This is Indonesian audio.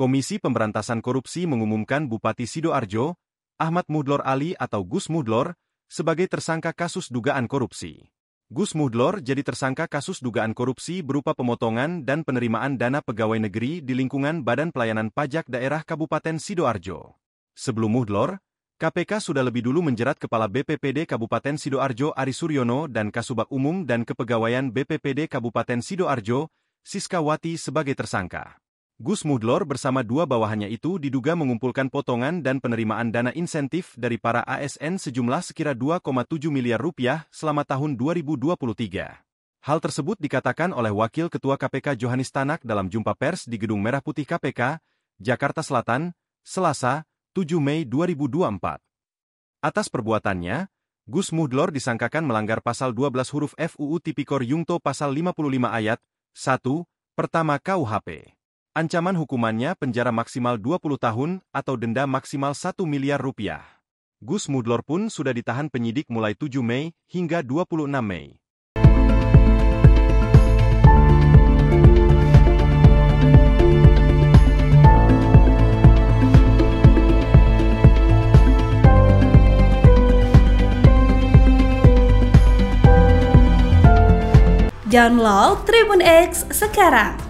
Komisi Pemberantasan Korupsi mengumumkan Bupati Sidoarjo, Ahmad Mudlor Ali atau Gus Mudlor, sebagai tersangka kasus dugaan korupsi. Gus Mudlor jadi tersangka kasus dugaan korupsi berupa pemotongan dan penerimaan dana pegawai negeri di lingkungan Badan Pelayanan Pajak Daerah Kabupaten Sidoarjo. Sebelum Mudlor, KPK sudah lebih dulu menjerat Kepala BPPD Kabupaten Sidoarjo Ari Suryono dan Kasubag Umum dan Kepegawaian BPPD Kabupaten Sidoarjo, Siska Wati sebagai tersangka. Gus Mudlor bersama dua bawahannya itu diduga mengumpulkan potongan dan penerimaan dana insentif dari para ASN sejumlah sekira 2,7 miliar rupiah selama tahun 2023. Hal tersebut dikatakan oleh Wakil Ketua KPK Johanis Tanak dalam jumpa pers di Gedung Merah Putih KPK, Jakarta Selatan, Selasa, 7 Mei 2024. Atas perbuatannya, Gus Mudlor disangkakan melanggar pasal 12 huruf FUU Tipikor Yungto pasal 55 ayat 1, pertama KUHP. Ancaman hukumannya penjara maksimal 20 tahun atau denda maksimal 1 miliar rupiah. Gus Mudlor pun sudah ditahan penyidik mulai 7 Mei hingga 26 Mei. Download Tribun X sekarang